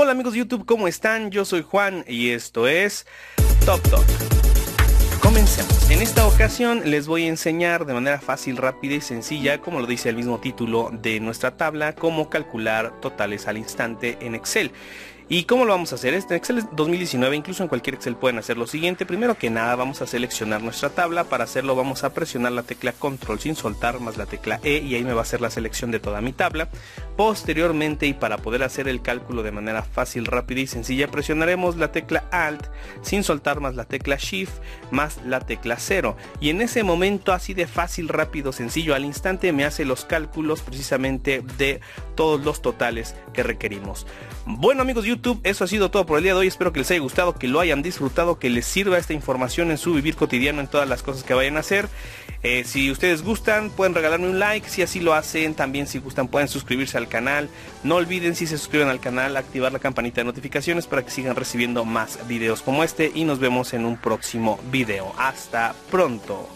Hola amigos de YouTube, ¿cómo están? Yo soy Juan y esto es Top Talk. Comencemos. En esta ocasión les voy a enseñar de manera fácil, rápida y sencilla, como lo dice el mismo título de nuestra tabla, cómo calcular totales al instante en Excel. ¿Y cómo lo vamos a hacer? Este Excel 2019, incluso en cualquier Excel pueden hacer lo siguiente. Primero que nada vamos a seleccionar nuestra tabla. Para hacerlo vamos a presionar la tecla Control sin soltar más la tecla E y ahí me va a hacer la selección de toda mi tabla. Posteriormente y para poder hacer el cálculo de manera fácil, rápida y sencilla presionaremos la tecla Alt sin soltar más la tecla Shift más la tecla 0. Y en ese momento así de fácil, rápido, sencillo al instante me hace los cálculos precisamente de todos los totales que requerimos. Bueno amigos de YouTube, eso ha sido todo por el día de hoy. Espero que les haya gustado, que lo hayan disfrutado, que les sirva esta información en su vivir cotidiano, en todas las cosas que vayan a hacer. Eh, si ustedes gustan, pueden regalarme un like. Si así lo hacen, también si gustan, pueden suscribirse al canal. No olviden, si se suscriben al canal, activar la campanita de notificaciones para que sigan recibiendo más videos como este. Y nos vemos en un próximo video. Hasta pronto.